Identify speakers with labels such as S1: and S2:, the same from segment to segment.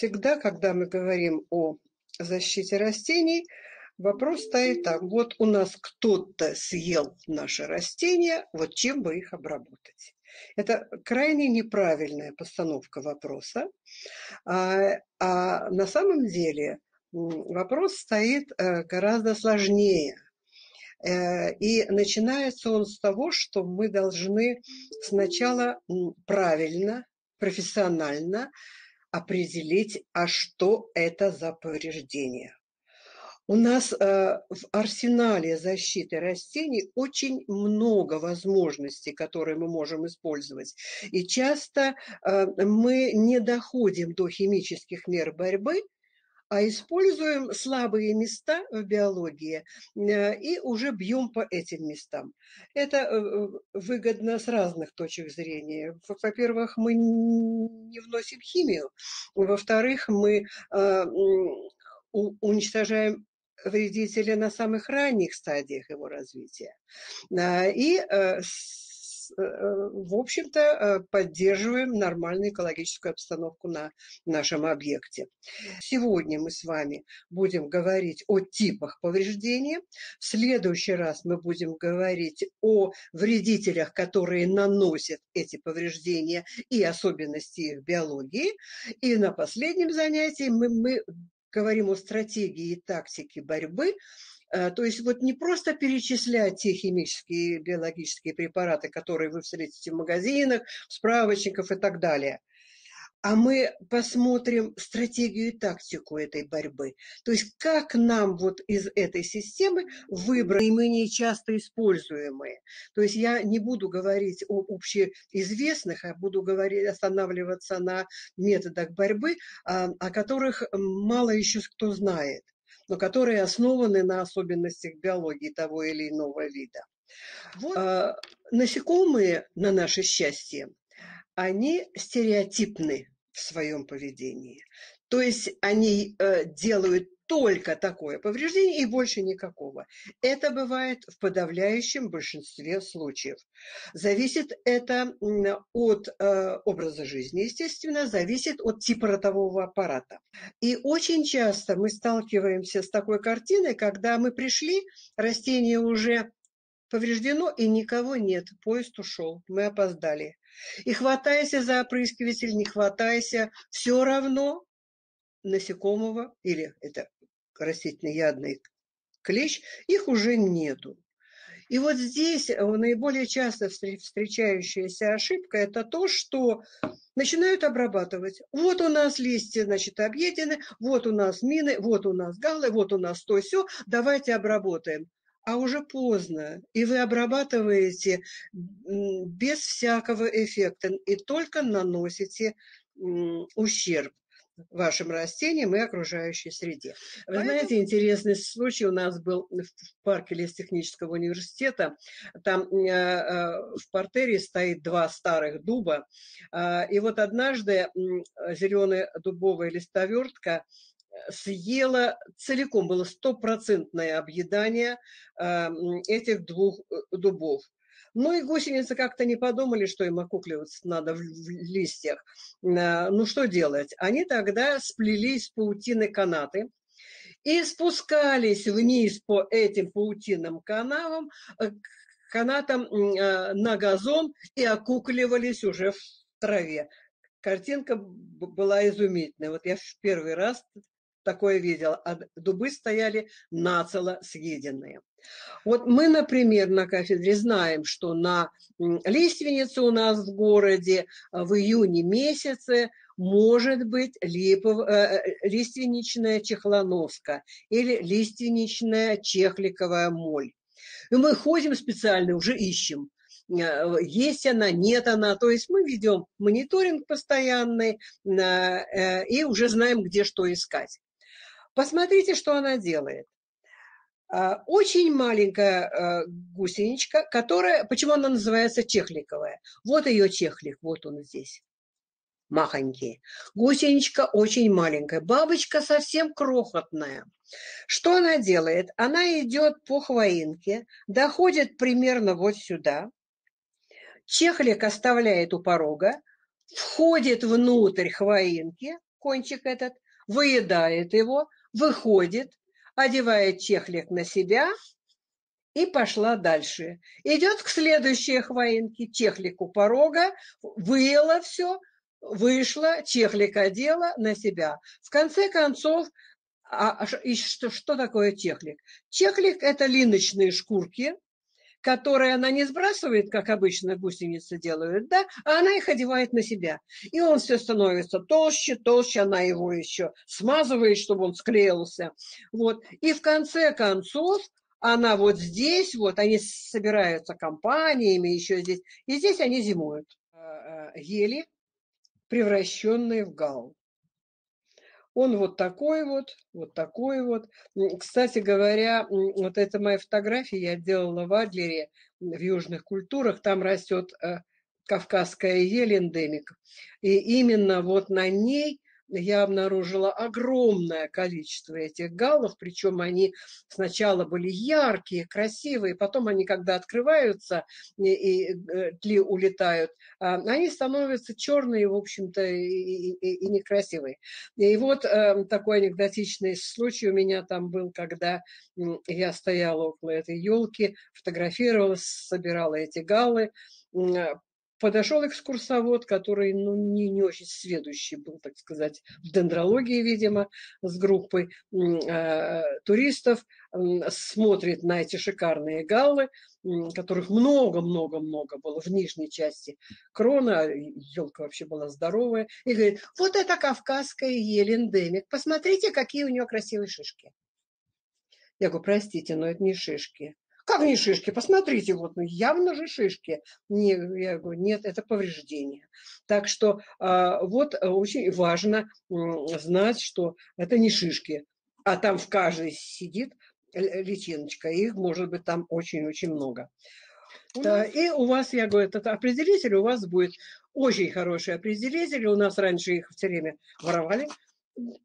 S1: всегда, когда мы говорим о защите растений, вопрос стоит так. Вот у нас кто-то съел наши растения, вот чем бы их обработать? Это крайне неправильная постановка вопроса. А, а на самом деле вопрос стоит э, гораздо сложнее. Э, и начинается он с того, что мы должны сначала правильно, профессионально определить, а что это за повреждение. У нас э, в арсенале защиты растений очень много возможностей, которые мы можем использовать. И часто э, мы не доходим до химических мер борьбы, а используем слабые места в биологии э, и уже бьем по этим местам. Это выгодно с разных точек зрения. Во-первых, мы не вносим химию. Во-вторых, мы уничтожаем вредителя на самых ранних стадиях его развития. И, э, э, в общем-то, э, поддерживаем нормальную экологическую обстановку на нашем объекте. Сегодня мы с вами будем говорить о типах повреждения. В следующий раз мы будем говорить о вредителях, которые наносят эти повреждения и особенности их биологии. И на последнем занятии мы, мы говорим о стратегии и тактике борьбы, э, то есть вот не просто перечислять те химические биологические препараты, которые вы встретите в магазинах, справочниках и так далее, а мы посмотрим стратегию и тактику этой борьбы. То есть как нам вот из этой системы выбрать наименее часто используемые. То есть я не буду говорить о общеизвестных, а буду говорить, останавливаться на методах борьбы, а, о которых мало еще кто знает, но которые основаны на особенностях биологии того или иного вида. Вот. А, насекомые, на наше счастье, они стереотипны в своем поведении. То есть они э, делают только такое повреждение и больше никакого. Это бывает в подавляющем большинстве случаев. Зависит это от э, образа жизни, естественно, зависит от типа ротового аппарата. И очень часто мы сталкиваемся с такой картиной, когда мы пришли, растение уже повреждено и никого нет, поезд ушел, мы опоздали. И хватайся за опрыскиватель, не хватайся, все равно насекомого, или это растительноядный клещ, их уже нету. И вот здесь э, наиболее часто встречающаяся ошибка – это то, что начинают обрабатывать. Вот у нас листья, значит, объедены, вот у нас мины, вот у нас галы, вот у нас то все, давайте обработаем а уже поздно, и вы обрабатываете без всякого эффекта и только наносите ущерб вашим растениям и окружающей среде. Вы Поэтому... знаете, интересный случай у нас был в парке лестехнического университета. Там э, э, в портере стоит два старых дуба. Э, и вот однажды зеленая дубовая листовертка съела целиком, было стопроцентное объедание этих двух дубов. Ну и гусеницы как-то не подумали, что им окукливаться надо в листьях. Э, ну что делать? Они тогда сплели из паутины канаты и спускались вниз по этим паутинным канавам, канатам на газон и окукливались уже в траве. Картинка была изумительная. Вот я в первый раз такое видел, а дубы стояли нацело съеденные. Вот мы, например, на кафедре знаем, что на лиственнице у нас в городе а, в июне месяце может быть липов, э, э, лиственничная чехлоноска или лиственничная чехликовая моль. И мы ходим специально, уже ищем, э, есть она, нет она. То есть мы ведем мониторинг постоянный и уже знаем, где что искать. Посмотрите, что она делает. А, очень маленькая а, гусеничка, которая... Почему она называется чехликовая? Вот ее чехлик, вот он здесь. Махонький. Гусеничка очень маленькая. Бабочка совсем крохотная. Что она делает? Она идет по хвоинке, доходит примерно вот сюда. Чехлик оставляет у порога, входит внутрь хвоинки, кончик этот, выедает его, выходит, одевает чехлик на себя и пошла дальше. Идет к следующей хвоинке, чехлик у порога, выела все, вышла, чехлик одела на себя. В конце концов, а, а и что, что такое чехлик? Чехлик – это линочные шкурки, которые она не сбрасывает, как обычно гусеницы делают, да, а она их одевает на себя. И он все становится толще, толще, она его еще смазывает, чтобы он склеился. Вот. И в конце концов она вот здесь, вот они собираются компаниями еще здесь, и здесь они зимуют. А, а, ели, превращенные в гал. Он вот такой вот, вот такой вот. Кстати говоря, вот это моя фотография я делала в Адлере, в южных культурах. Там растет э, кавказская ель эндемик. И именно вот на ней я обнаружила огромное количество этих галлов, причем они сначала были яркие, красивые, потом они, когда открываются и, э, тли улетают, а, они становятся черные, в общем-то, и, и, и некрасивые. И вот э, такой анекдотичный случай у меня там был, когда я стояла около этой елки, фотографировалась, собирала эти галлы, подошел экскурсовод, который ну, не, не очень сведущий был, так сказать, в дендрологии, видимо, с группой э, туристов, э, смотрит на эти шикарные галлы, э, которых много-много-много было в нижней части крона, елка вообще была здоровая, и говорит, вот это кавказская ель эндемик, посмотрите, какие у нее красивые шишки. Я говорю, простите, но это не шишки. Как не шишки? Посмотрите, вот ну, явно же шишки. Не, я говорю, нет, это повреждение. Так что а, вот э, очень важно знать, что это не шишки, а там в каждой сидит личиночка. Их может быть там очень-очень много. Да, и у вас, я говорю, этот определитель у вас будет очень хороший определитель. У нас раньше их все время воровали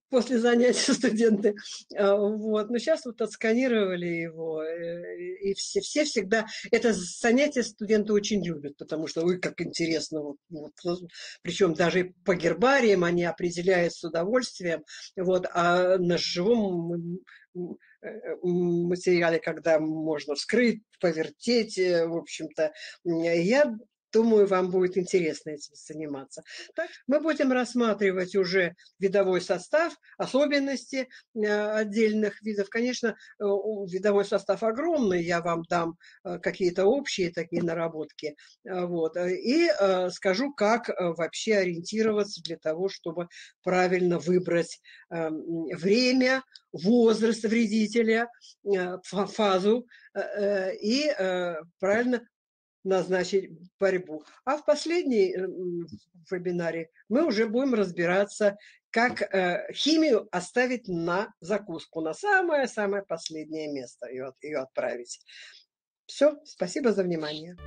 S1: после занятия студенты. А, вот. Но сейчас вот отсканировали его, э, и все, все всегда... Это занятие студенты очень любят, потому что, ой, как интересно. Вот, вот. Причем даже по гербариям они определяют с удовольствием. Вот. А на живом э, материале, когда можно вскрыть, повертеть, э, в общем-то. Я Думаю, вам будет интересно этим заниматься. Так, мы будем рассматривать уже видовой состав, особенности э, отдельных видов. Конечно, э, видовой состав огромный, я вам дам э, какие-то общие такие наработки. Вот. И скажу, как вообще ориентироваться для того, чтобы правильно выбрать время, возраст вредителя, фазу и правильно назначить борьбу. А в последней э, вебинаре мы уже будем разбираться, как э, химию оставить на закуску, на самое-самое последнее место ее, ее отправить. Все, спасибо за внимание.